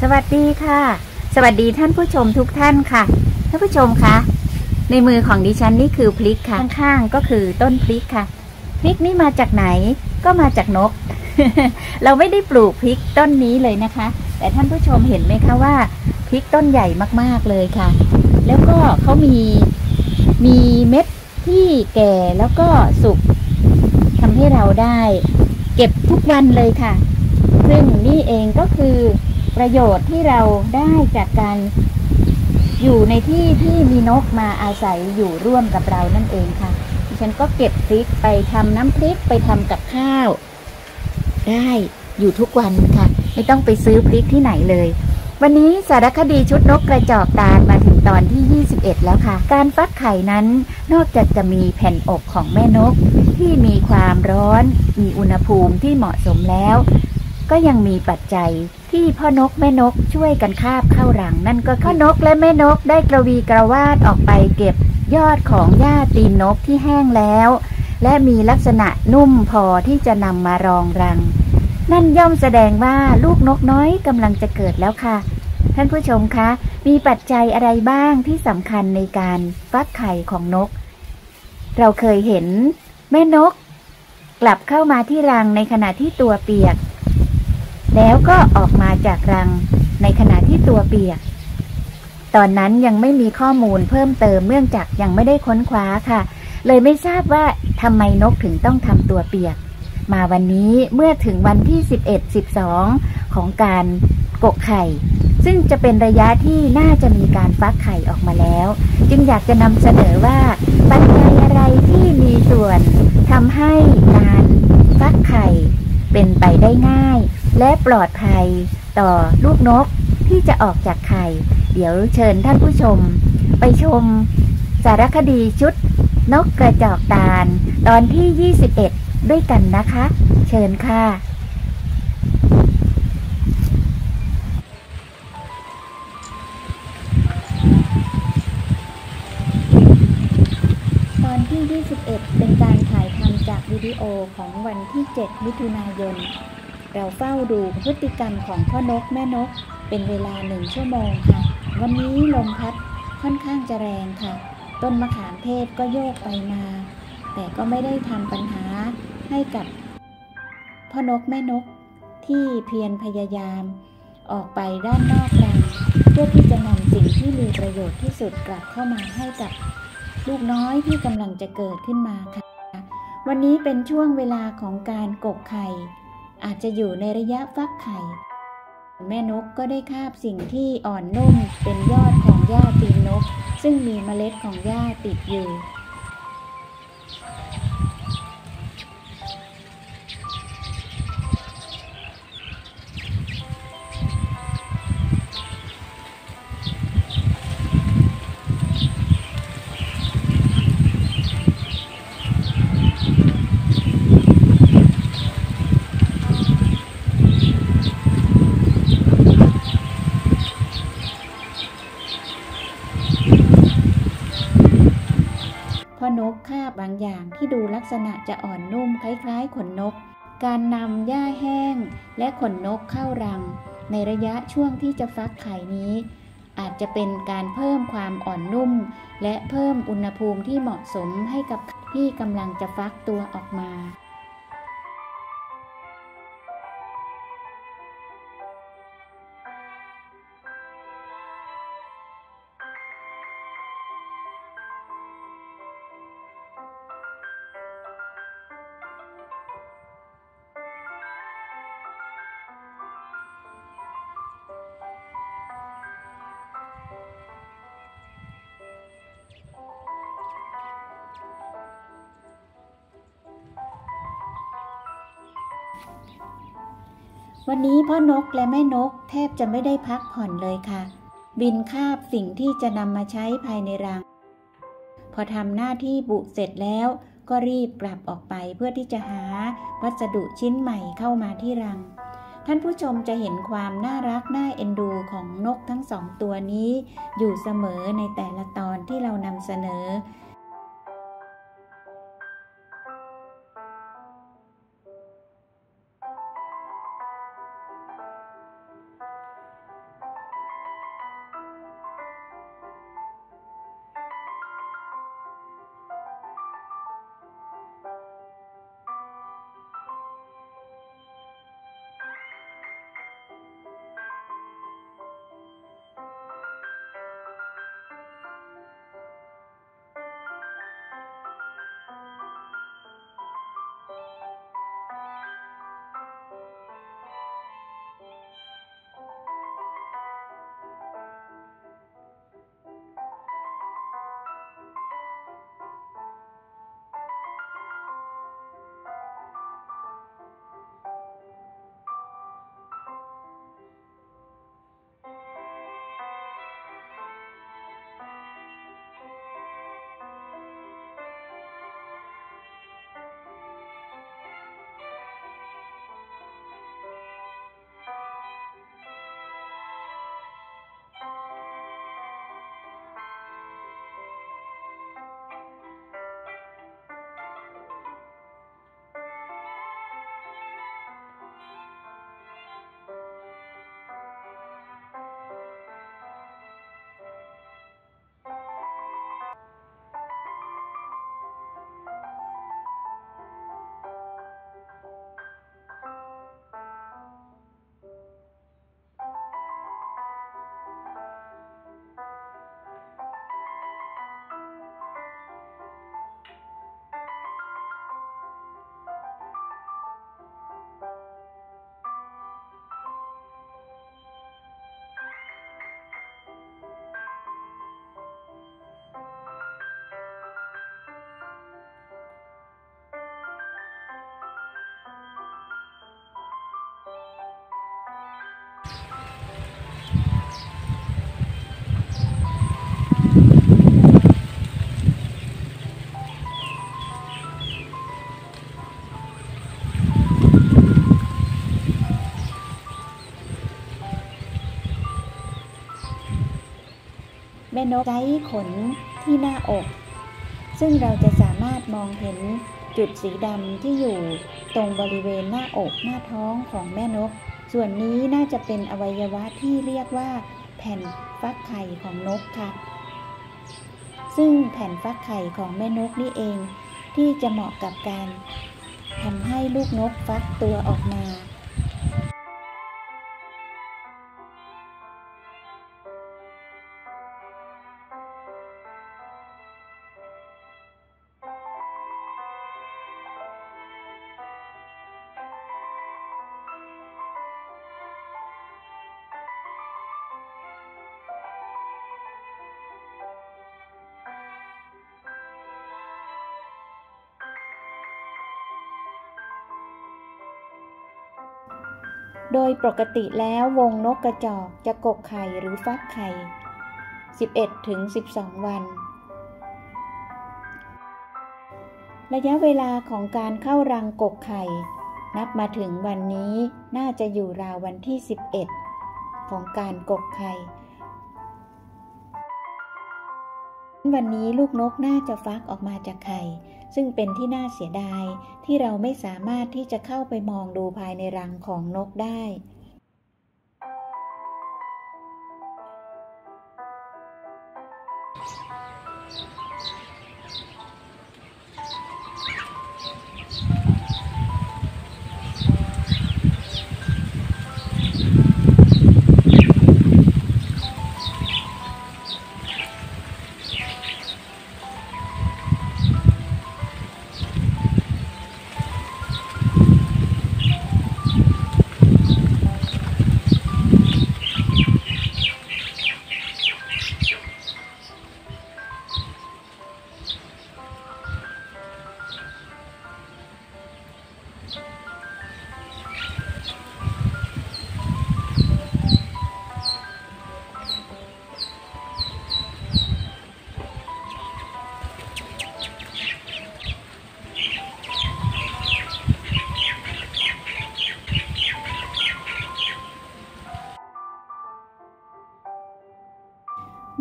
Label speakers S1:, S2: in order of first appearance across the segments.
S1: สวัสดีค่ะ สวัสดีท่านผู้ชมทุกท่านค่ะ ท่านผู้ชมคะ ในมือของดิฉันนี่คือพริกค่ะ ข้างๆก็คือต้นพริกค่ะพริกนี่มาจากไหน ก็มาจากนก เราไม่ได้ปลูกพริกต้นนี้เลยนะคะ แต่ท่านผู้ชมเห็นไหมคะว่าพริกต้นใหญ่มากๆเลยค่ะ แล้วก็เขามีมีเม็ดที่แก่แล้วก็สุกทำให้เราได้ เก็บทุกวันเลยค่ะ ซึ่งนี่เองก็คือ ประโยชน์ที่เราได้จากการอยู่ในที่ที่มีนกมาอาศัยอยู่ร่วมกับเรานั่นเองค่ะ ดิฉันก็เก็บพริกไปทำน้ำพริกไปทำกับข้าว ได้อยู่ทุกวันค่ะ ไม่ต้องไปซื้อพริกที่ไหนเลย วันนี้สารคดีชุดนกกระจอกตาลมาถึงตอนที่ 21 แล้วค่ะ การฟักไข่นั้นนอกจากจะมีแผ่นอกของแม่นก ที่มีความร้อน มีอุณหภูมิที่เหมาะสมแล้ว ก็ยังมีปัจจัย ที่พ่อนกแม่นกช่วยกันคาบเข้ารัง นั่นก็พ่อนกและแม่นกได้กระวีกระวาดออกไปเก็บยอดของหญ้าตีนนกที่แห้งแล้ว และมีลักษณะนุ่มพอที่จะนำมารองรัง นั่นย่อมแสดงว่าลูกนกน้อยกำลังจะเกิดแล้วค่ะ ท่านผู้ชมคะ มีปัจจัยอะไรบ้างที่สำคัญในการฟักไข่ของนก เราเคยเห็น แม่นก กลับเข้ามาที่รังในขณะที่ตัวเปียก แล้วก็ออกมาจากรังในขณะที่ตัวเปียก ตอนนั้นยังไม่มีข้อมูลเพิ่มเติมเนื่องจากยังไม่ได้ค้นคว้าค่ะ เลยไม่ทราบว่าทำไมนกถึงต้องทำตัวเปียก มาวันนี้เมื่อถึงวันที่ 11 12 ของการกกไข่ ซึ่งจะเป็นระยะที่น่าจะมีการฟักไข่ออกมาแล้ว จึงอยากจะนำเสนอว่าปัจจัยอะไรที่มีส่วนทำให้การฟักไข่เป็นไปได้ง่าย และปลอดภัยต่อลูกนกที่จะออกจากไข่ เดี๋ยวเชิญท่านผู้ชม ไปชมสารคดีชุดนกกระจอกตาล ตอนที่ 21 ด้วยกันนะคะ เชิญค่ะตอนที่ 21 เป็นการถ่ายทำจากวิดีโอของวันที่ 7 มิถุนายน เราเฝ้าดูพฤติกรรมของพ่อนกแม่นก เป็นเวลาหนึ่งชั่วโมงค่ะ วันนี้ลมพัดค่อนข้างจะแรงค่ะ ต้นมะขามเทศก็โยกไปมา แต่ก็ไม่ได้ทำปัญหาให้กับพ่อนกแม่นกที่เพียรพยายาม ออกไปด้านนอกรังเพื่อที่จะนำสิ่งที่มีประโยชน์ที่สุดกลับเข้ามาให้กับลูกน้อยที่กำลังจะเกิดขึ้นมาค่ะ วันนี้เป็นช่วงเวลาของการกกไข่ อาจจะอยู่ในระยะฟักไข่ แม่นกก็ได้คาบสิ่งที่อ่อนนุ่มเป็นยอดของหญ้าตีนนก ซึ่งมีเมล็ดของหญ้าติดอยู่ บางอย่างที่ดูลักษณะจะอ่อนนุ่มคล้ายๆขนนก การนำหญ้าแห้งและขนนกเข้ารัง ในระยะช่วงที่จะฟักไข่นี้ อาจจะเป็นการเพิ่มความอ่อนนุ่ม และเพิ่มอุณหภูมิที่เหมาะสมให้กับที่กำลังจะฟักตัวออกมา วันนี้พ่อนกและแม่นกแทบจะไม่ได้พักผ่อนเลยค่ะ บินคาบสิ่งที่จะนำมาใช้ภายในรัง พอทำหน้าที่บุเสร็จแล้ว ก็รีบกลับออกไปเพื่อที่จะหาวัสดุชิ้นใหม่เข้ามาที่รัง ท่านผู้ชมจะเห็นความน่ารักน่าเอ็นดูของนกทั้งสองตัวนี้ อยู่เสมอในแต่ละตอนที่เรานำเสนอ แม่นกไร้ขนที่หน้าอก ซึ่งเราจะสามารถมองเห็นจุดสีดำที่อยู่ตรงบริเวณหน้าอกหน้าท้องของแม่นก ส่วนนี้น่าจะเป็นอวัยวะที่เรียกว่า แผ่นฟักไข่ของนกค่ะ ซึ่งแผ่นฟักไข่ของแม่นกนี่เอง ที่จะเหมาะกับการทำให้ลูกนกฟักตัวออกมา โดยปกติแล้ววงนกกระจอกจะกกไข่หรือฟักไข่ 11ถึง12 วัน ระยะเวลาของการเข้ารังกกไข่ นับมาถึงวันนี้น่าจะอยู่ราววันที่ 11 ของการกกไข่ วันนี้ลูกนกน่าจะฟักออกมาจากไข่ ซึ่งเป็นที่น่าเสียดายที่เราไม่สามารถที่จะเข้าไปมองดูภายในรังของนกได้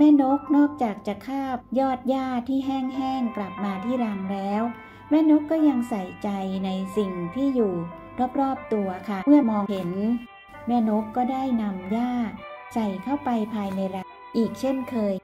S1: แม่นกนอกจากจะคาบยอดหญ้าที่แห้งๆกลับมาที่รังแล้ว แม่นกก็ยังใส่ใจในสิ่งที่อยู่รอบๆตัวค่ะ เมื่อมองเห็น แม่นกก็ได้นำหญ้าใส่เข้าไปภายในรังอีกเช่นเคย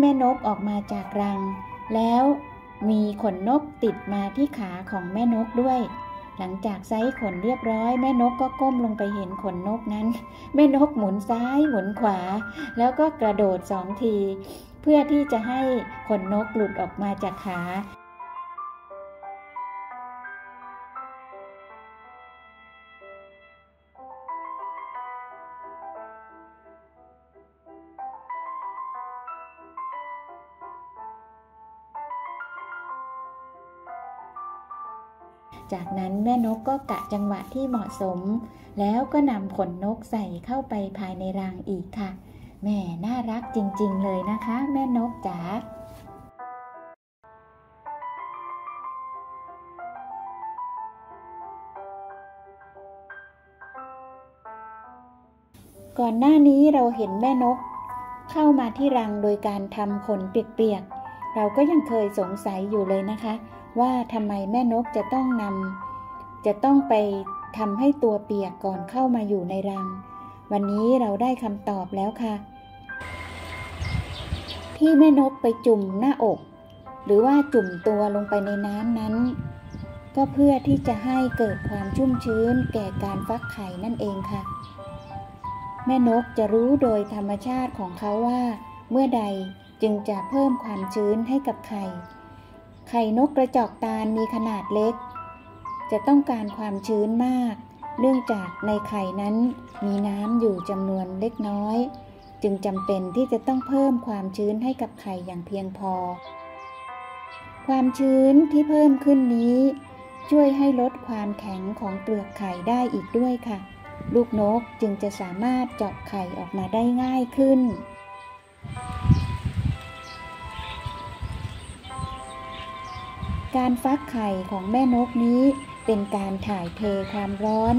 S1: แม่นกออกมาจากรัง แล้วมีขนนกติดมาที่ขาของแม่นกด้วย หลังจากไซขนเรียบร้อย แม่นกก็ก้มลงไปเห็นขนนกนั้น แม่นกหมุนซ้ายหมุนขวา แล้วก็กระโดดสองที เพื่อที่จะให้ขนนกหลุดออกมาจากขา จากนั้นแม่นกก็กะจังหวะที่เหมาะสม แล้วก็นำขนนกใส่เข้าไปภายในรังอีกค่ะ แม่น่ารักจริงๆเลยนะคะ แม่นกจ๋าก่อนหน้านี้เราเห็นแม่นก เข้ามาที่รังโดยการทำขนเปียกๆ เราก็ยังเคยสงสัยอยู่เลยนะคะ ว่าทำไมแม่นกจะต้องนำจะต้องไปทำให้ตัวเปียกก่อนเข้ามาอยู่ในรัง วันนี้เราได้คำตอบแล้วค่ะ ที่แม่นกไปจุ่มหน้าอก หรือว่าจุ่มตัวลงไปในน้ำนั้น ก็เพื่อที่จะให้เกิดความชุ่มชื้นแก่การฟักไข่นั่นเองค่ะ แม่นกจะรู้โดยธรรมชาติของเขาว่า เมื่อใด จึงจะเพิ่มความชื้นให้กับไข่ ไข่นกกระจอกตาลมีขนาดเล็ก จะต้องการความชื้นมาก เนื่องจากในไข่นั้นมีน้ำอยู่จำนวนเล็กน้อย จึงจำเป็นที่จะต้องเพิ่มความชื้นให้กับไข่อย่างเพียงพอ ความชื้นที่เพิ่มขึ้นนี้ ช่วยให้ลดความแข็งของเปลือกไข่ได้อีกด้วยค่ะ ลูกนกจึงจะสามารถเจาะไข่ออกมาได้ง่ายขึ้น การฟักไข่ของแม่นกนี้ เป็นการถ่ายเทความร้อน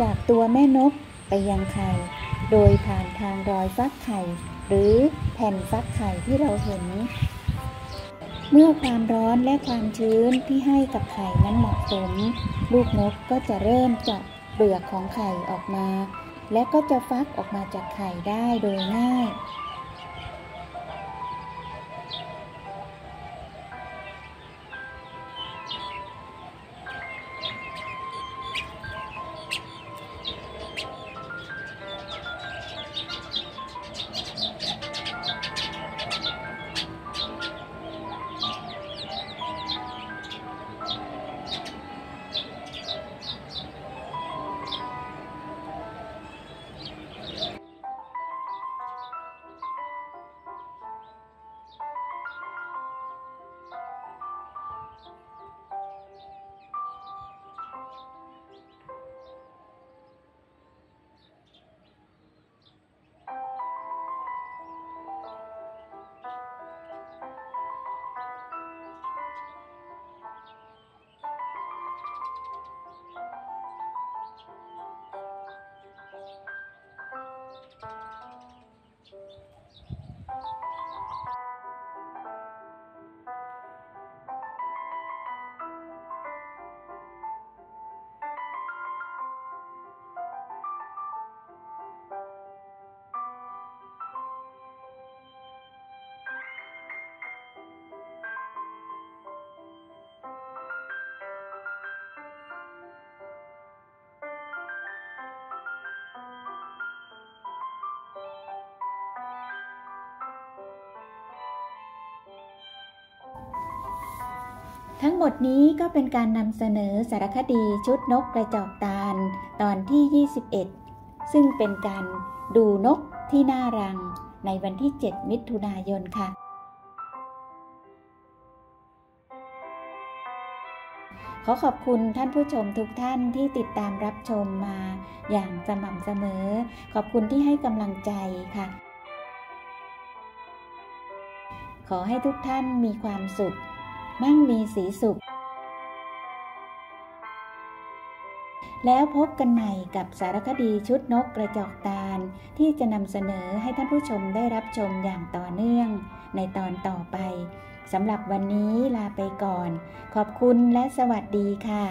S1: จากตัวแม่นกไปยังไข่ โดยผ่านทางรอยฟักไข่ หรือแผ่นฟักไข่ที่เราเห็น เมื่อความร้อนและความชื้นที่ให้กับไข่นั้นเหมาะสม ลูกนกก็จะเริ่มเจาะเปลือกของไข่ออกมา และก็จะฟักออกมาจากไข่ได้โดยง่าย ทั้งหมดนี้ก็เป็นการนำเสนอสารคดีชุดนกกระจอกตาลตอนที่ 21 ซึ่งเป็นการดูนกที่น่ารังในวันที่ 7 มิถุนายนค่ะ ขอขอบคุณท่านผู้ชมทุกท่านที่ติดตามรับชมมาอย่างสม่ำเสมอ ขอบคุณที่ให้กำลังใจค่ะ ขอให้ทุกท่านมีความสุข มั่งมีสีสุข แล้วพบกันใหม่กับสารคดีชุดนกกระจอกตาล ที่จะนำเสนอให้ท่านผู้ชมได้รับชมอย่างต่อเนื่องในตอนต่อไปสำหรับวันนี้ลาไปก่อน ขอบคุณและสวัสดีค่ะ